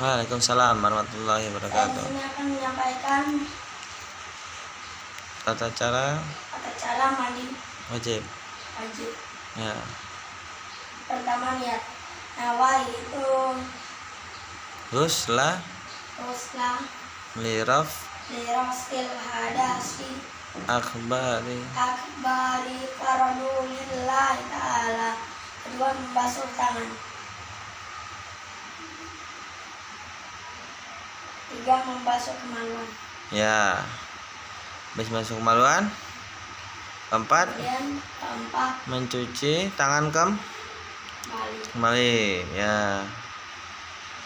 Waalaikumsalam warahmatullahi Saya wabarakatuh. sini akan menyampaikan Tata cara? Tata cara mandi. Wajib. wajib. Ya. Pertama niat. Nawa itu Husla ruslah liraf. Lirasil hadasi. Akhbari. Akbari faradulillah ta'ala kedua membasuh tangan tiga membasuh kemaluan Ya. Habis masuk kemaluan. Keempat, kemudian keempat mencuci tangan kem balik kembali. Ya.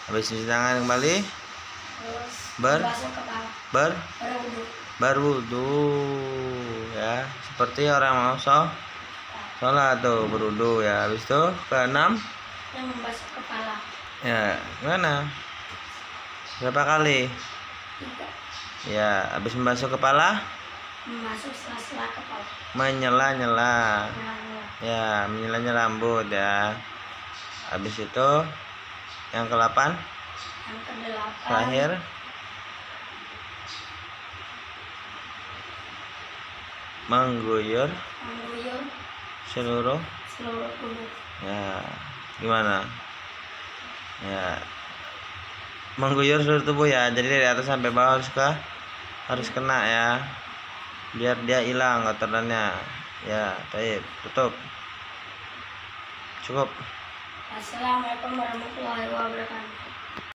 Habis cuci tangan kembali, terus Ber- ber berwudu berwudu ya seperti orang mau sholat sholat tuh berwudu ya habis itu keenam yang membasuh kepala ya gimana berapa kali? Tiga. Ya habis membasuh kepala? Membasuh sela-sela kepala. Menyela-nyela. Ya menyela-nyela rambut ya. Habis itu yang ke-8 yang kedelapan. Terakhir? Mengguyur mengguyur seluruh. seluruh tubuh. Ya gimana? Ya mengguyur seluruh tubuh ya. Jadi dari atas sampai bawah harus ke harus kena ya. Biar dia hilang kotorannya. Ya baik. Tutup. Cukup. Assalamualaikum warahmatullahi wabarakatuh